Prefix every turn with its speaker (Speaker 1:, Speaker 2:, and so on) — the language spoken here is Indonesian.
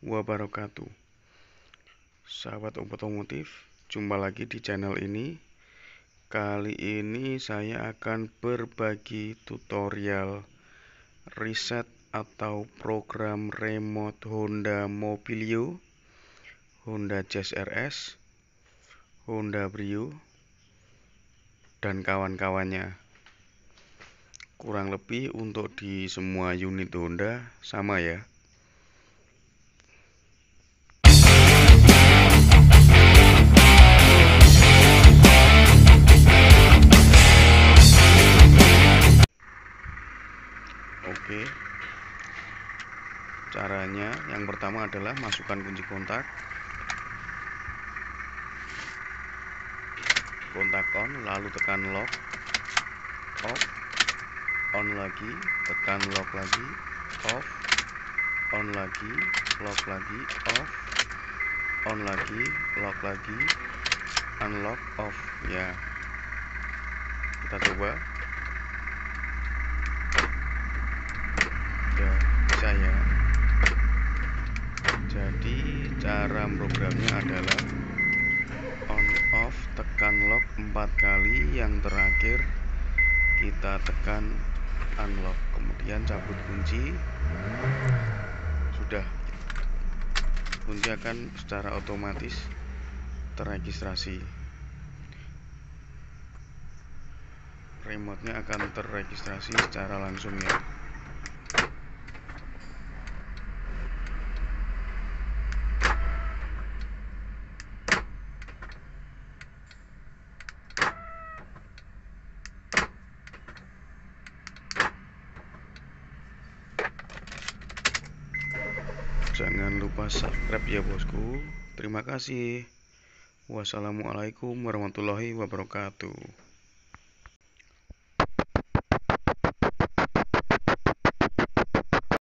Speaker 1: wabarakatuh. Sahabat otomotif, jumpa lagi di channel ini. Kali ini saya akan berbagi tutorial riset atau program remote Honda Mobilio Honda Jazz RS Honda Brio dan kawan-kawannya. Kurang lebih untuk di semua unit Honda sama ya Caranya yang pertama adalah masukkan kunci kontak. Kontak on lalu tekan lock. Off. On lagi tekan lock lagi. Off. On lagi lock lagi. Off. On lagi lock lagi. Unlock off. Ya. Kita coba saya. Jadi cara programnya adalah on off tekan lock empat kali yang terakhir kita tekan unlock. Kemudian cabut kunci. Sudah. Kunci akan secara otomatis terregistrasi remote nya akan terregistrasi secara langsung ya Jangan lupa subscribe ya bosku. Terima kasih. Wassalamualaikum warahmatullahi wabarakatuh.